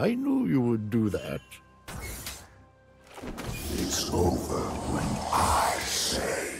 I knew you would do that. It's over when I say.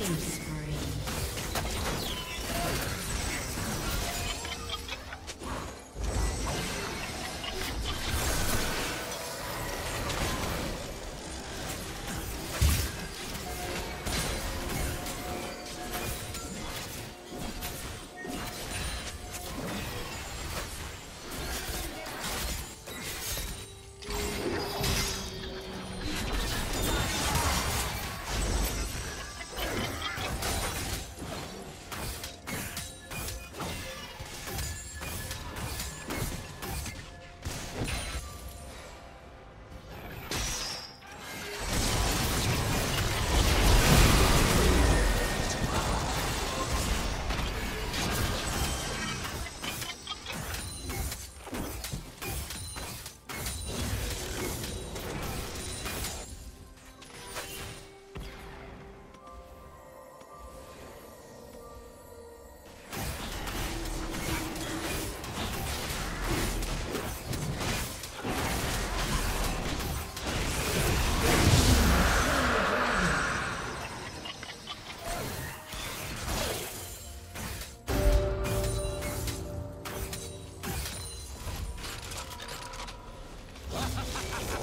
Killing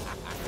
Ha, ha, ha.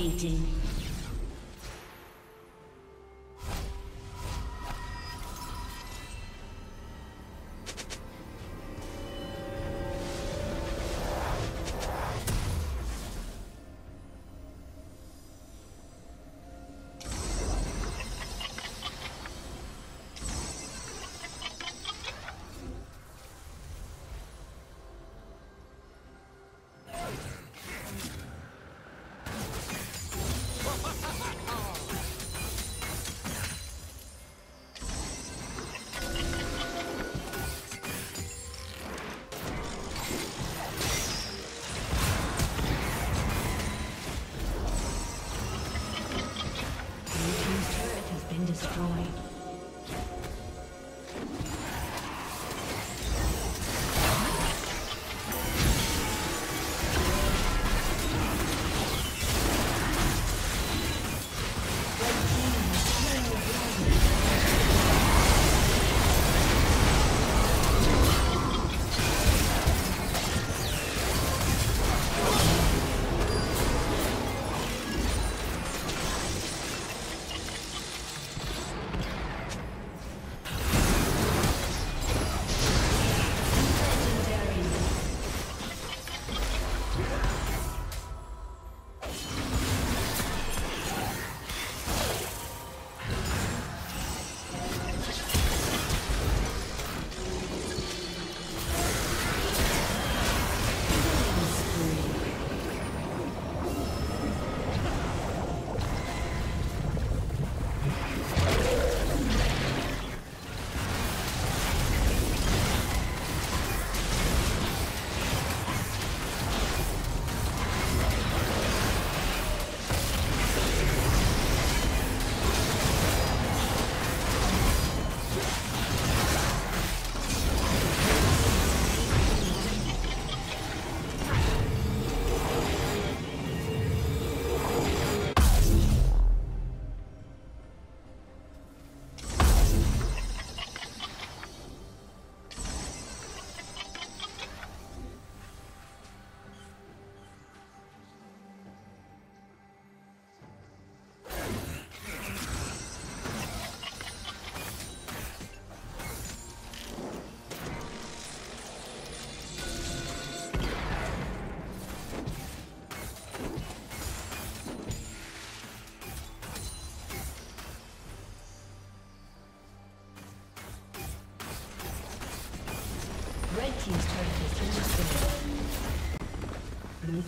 Dominating.